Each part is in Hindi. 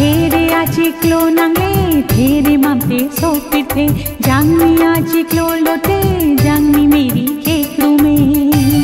चिक्लो नांगले तेरे मामते सोपिर थे। जांगनी आ चिक्लो लोटे जांगनी मेरी केकरू में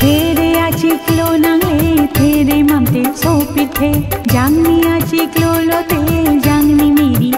तेरे आ चिक्लो नांगले तेरे मामते सोपिर थे। जांगनी आ चिक्लो लोटे जांगनी मेरी